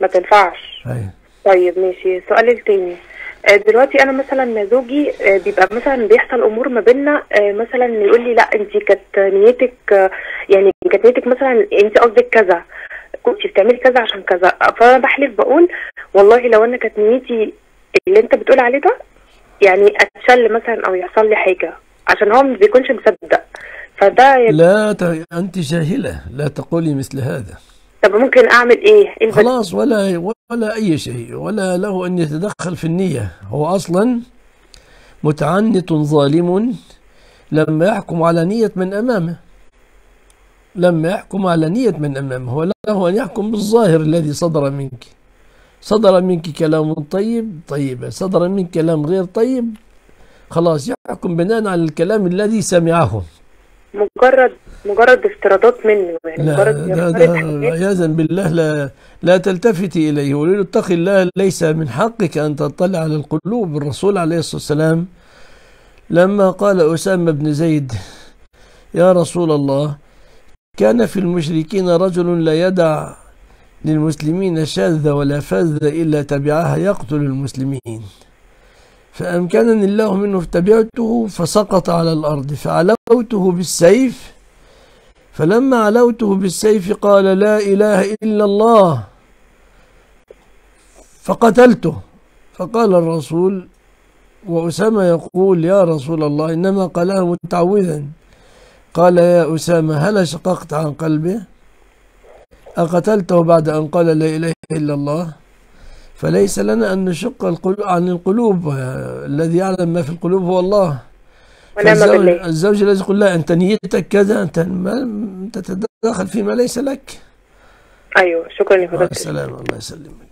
ما تنفعش. أيوة. طيب ماشي. السؤال التاني. آه، دلوقتي أنا مثلا زوجي آه، بيبقى مثلا بيحصل أمور ما بيننا آه، مثلا يقول لي لا انت كانت نيتك يعني كانت نيتك مثلا انت قصدك كذا كنت بتعملي كذا عشان كذا. فأنا بحلف بقول والله لو أنا كانت نيتي اللي أنت بتقول عليه ده يعني أتشل مثلا أو يحصل لي حاجة عشان هو ما بيكونش مصدق. فده يبقى- لا ت... أنت جاهلة. لا تقولي مثل هذا. طب ممكن أعمل إيه؟ البديل؟ خلاص ولا ولا أي شيء ولا له أن يتدخل في النية. هو أصلا متعنت ظالم لما يحكم على نية من أمامه. لما يحكم على نية من أمامه. هو له أن يحكم بالظاهر الذي صدر منك. صدر منك كلام طيب طيب. صدر منك كلام غير طيب خلاص يحكم بناء على الكلام الذي سمعه. مجرد مجرد افتراضات منه يعني لا مجرد ده, ده. عياذا بالله لا لا تلتفتي إليه. وقولي الله ليس من حقك أن تطلع على القلوب. الرسول عليه الصلاة والسلام لما قال أسامة بن زيد يا رسول الله كان في المشركين رجل لا يدع للمسلمين شاذة ولا فاذة إلا تبعها يقتل المسلمين. فأمكنني الله منه فتبعته فسقط على الأرض فعلوته بالسيف فلما علوته بالسيف قال لا إله إلا الله فقتلته. فقال الرسول وأسامة يقول يا رسول الله إنما قالها متعوذا قال يا أسامة هل شققت عن قلبه؟ أقتلته بعد أن قال لا إله إلا الله؟ فليس لنا أن نشق عن القلوب. الذي يعلم ما في القلوب هو الله. ونعم فالزوج- بالله. الزوج الذي يقول لا أنت نيتك كذا أنت تتدخل فيما ليس لك. أيوه شكرا فضيلة السلامة الله يسلمك.